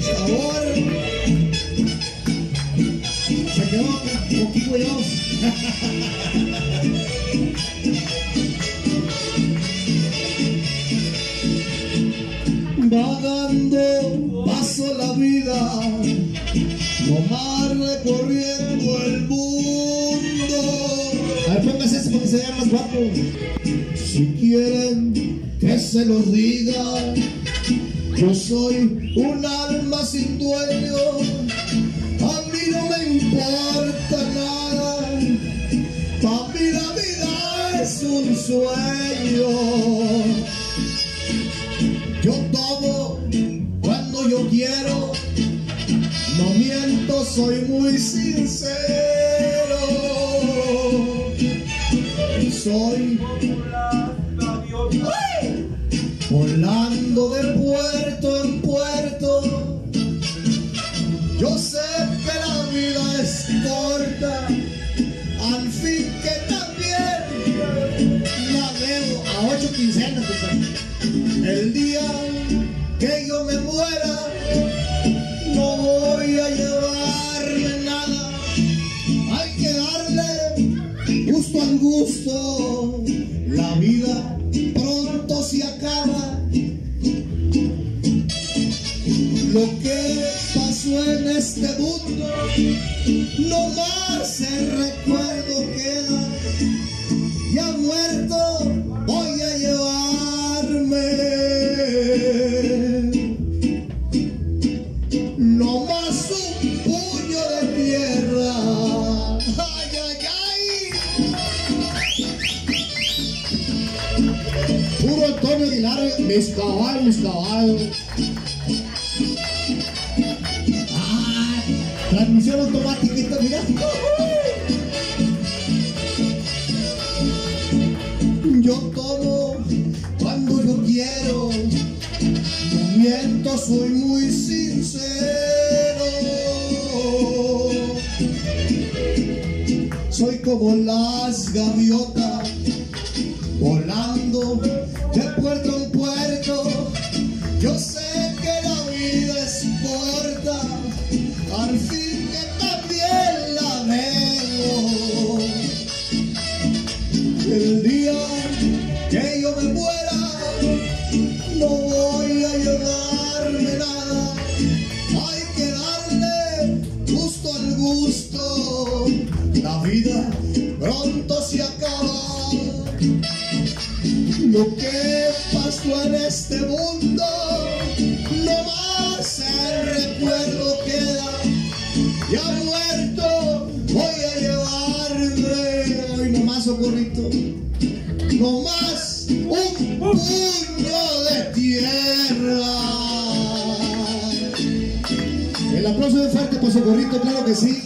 Sabor. Se quedó un poquito de Vagando paso la vida, nomás recorriendo el mundo. Si quieren que se los diga, yo soy un alma sin dueño. A mí no me importa nada, para mí la vida es un sueño. Yo tomo cuando yo quiero, no miento, soy muy sincero. Soy volando de puerto en puerto. Yo sé que la vida es corta, al fin que también la debo a ocho quincenas. El día que yo me muera, no voy a llevarme nada. Hay que al gusto. La vida pronto se acaba. Lo que pasó en este mundo, no más el recuerdo queda. Ya muerto, voy a llevarme. No más un Puro Antonio Aguilar, mis caballos, mis caballos. Ay, transmisión automática, esta, mira. Yo tomo cuando yo quiero, miento, soy muy sincero. Soy como las gaviotas volando de puerto en puerto. Yo sé que la vida es corta, al fin que también la veo. El día que yo me muera, no voy a llevarme nada. Lo que pasó en este mundo, no más el recuerdo queda. Ya muerto, voy a llevarme hoy nomás socorrito, nomás un puño de tierra. El aplauso de fuerte por socorrito, claro que sí.